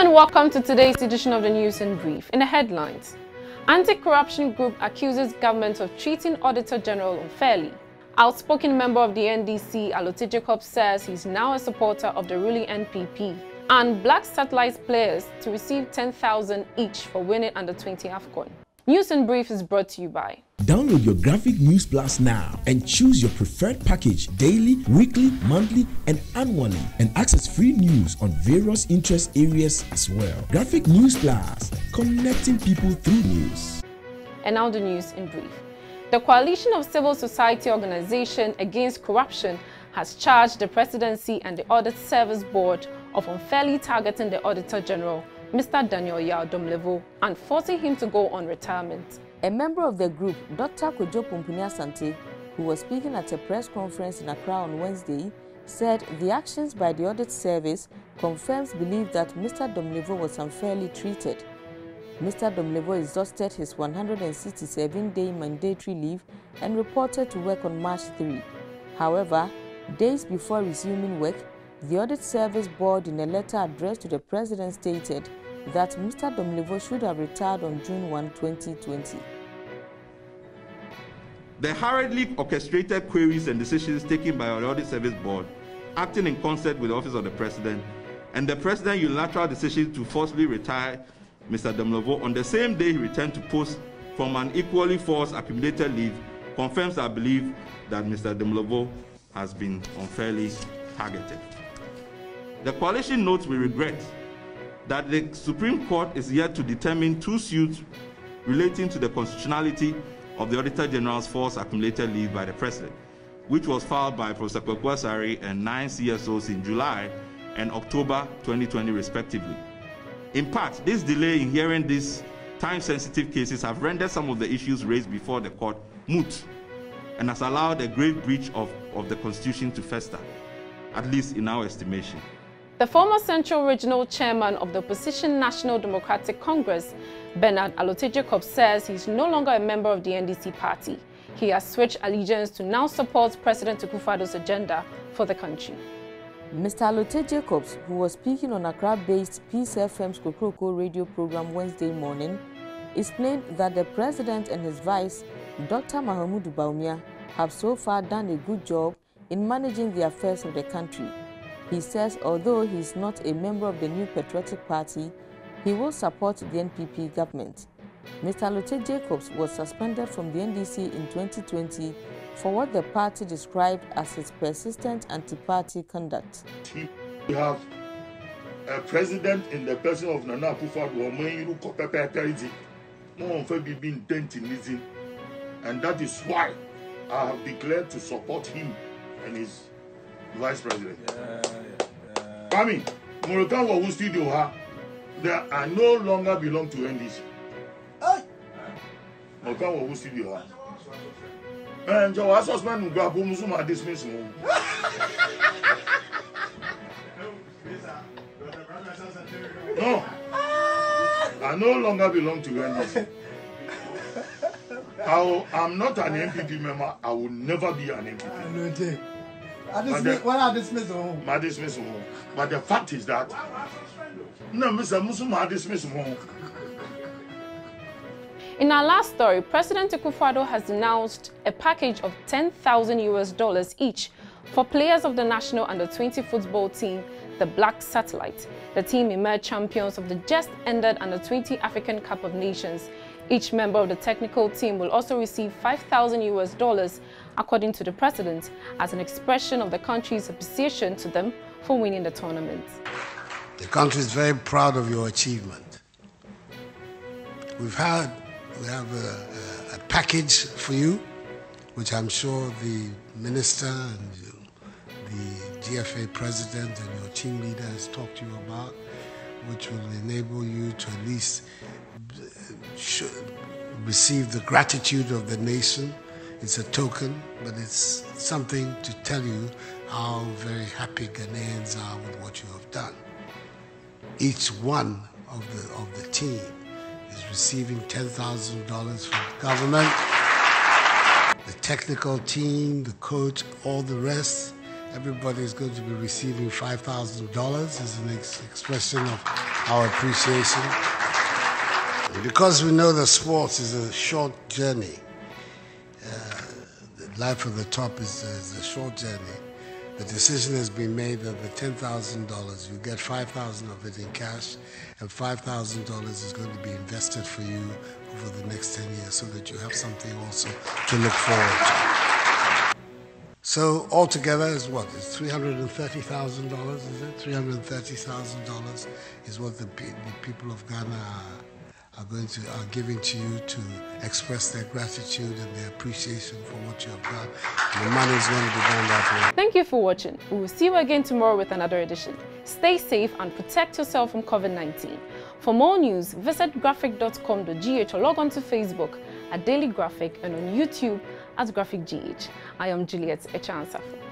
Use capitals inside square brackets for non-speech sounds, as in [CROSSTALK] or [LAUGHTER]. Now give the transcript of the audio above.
and welcome to today's edition of the News in Brief. In the headlines, Anti-corruption group accuses government of treating Auditor General unfairly. Outspoken member of the NDC, Allotey Jacob, says he's now a supporter of the ruling NPP. And Black Satellite players to receive 10,000 each for winning under 20 AFCON. News in Brief is brought to you by Download your Graphic News Plus now and choose your preferred package daily, weekly, monthly, and annually, and access free news on various interest areas as well. Graphic News Plus, connecting people through news. And now the news in brief. The Coalition of Civil Society Organization Against Corruption has charged the Presidency and the Audit Service Board of unfairly targeting the Auditor General, Mr. Daniel Yao Domelevo, and forcing him to go on retirement. A member of the group, Dr. Kojo Pumpuni Asante, who was speaking at a press conference in Accra on Wednesday, said the actions by the audit service confirms belief that Mr. Domelevo was unfairly treated. Mr. Domelevo exhausted his 167-day mandatory leave and reported to work on March 3. However, days before resuming work, the Audit Service Board in a letter addressed to the President stated that Mr. Domelevo should have retired on June 1, 2020. The hurriedly orchestrated queries and decisions taken by our Audit Service Board, acting in concert with the Office of the President, and the President's unilateral decision to forcibly retire Mr. Domelevo on the same day he returned to post from an equally forced accumulated leave confirms our belief that Mr. Domelevo has been unfairly targeted. The coalition notes with regret that the Supreme Court is yet to determine two suits relating to the constitutionality of the Auditor General's false accumulated leave by the President, which was filed by Professor Kwaku and nine CSOs in July and October 2020 respectively. In part, this delay in hearing these time-sensitive cases have rendered some of the issues raised before the court moot and has allowed a grave breach of, of the Constitution to fester, at least in our estimation. The former Central Regional Chairman of the opposition National Democratic Congress, Bernard Allotey Jacob, says he's no longer a member of the NDC party. He has switched allegiance to now support President Akufo-Addo's agenda for the country. Mr. Allotey Jacobs, who was speaking on Accra-based Peace FM's radio program Wednesday morning, explained that the president and his vice, Dr. Mahamudu Bawumia, have so far done a good job in managing the affairs of the country. He says although he is not a member of the New Patriotic Party, he will support the NPP government. Mr. Allotey Jacobs was suspended from the NDC in 2020 for what the party described as his persistent anti-party conduct. We have a president in the person of Nana Akufo-Addo, and that is why I have declared to support him and his vice president. Yeah, yeah. Kami, Morokan Wawu studio ha, they I no longer belong to NDC. Hey. Morokan Wawu studio ha. Eh, njo wa suspend mu gba bomu suma dismiss mu. [LAUGHS] No. I no longer belong to NDC. I will, I'm not an MPP member. I will never be an MPP. I dismiss, when I dismiss him. I dismiss him. But the fact is that no, Mr. Muslim, I dismiss him. In our last story, President Akufo-Addo has announced a package of 10,000 US dollars each for players of the national under-20 football team, the Black Satellite. The team emerged champions of the just-ended under-20 African Cup of Nations. Each member of the technical team will also receive 5,000 US dollars, according to the president, as an expression of the country's appreciation to them for winning the tournament. The country is very proud of your achievement. We've had, we have a, a, a package for you, which I'm sure the minister and the GFA president and your team leader has talked to you about, which will enable you to at least uh, receive the gratitude of the nation. It's a token, but it's something to tell you how very happy Ghanaians are with what you have done. Each one of the, of the team is receiving $10,000 from the government. The technical team, the coach, all the rest, everybody is going to be receiving $5,000 as an ex expression of our appreciation. Because we know that sports is a short journey, life of the top is, is a short journey. The decision has been made that the $10,000, you get 5000 of it in cash, and $5,000 is going to be invested for you over the next 10 years so that you have something also to look forward to. So altogether is what? It's $330,000, is it? $330,000 is what the, the people of Ghana are are going to are giving to you to express their gratitude and their appreciation for what you have done. The money is going to be done that way. Thank you for watching. We will see you again tomorrow with another edition. Stay safe and protect yourself from COVID-19. For more news, visit graphic.com.gh or log on to Facebook at Daily Graphic and on YouTube at Graphic GH. I am Juliet Echansafo.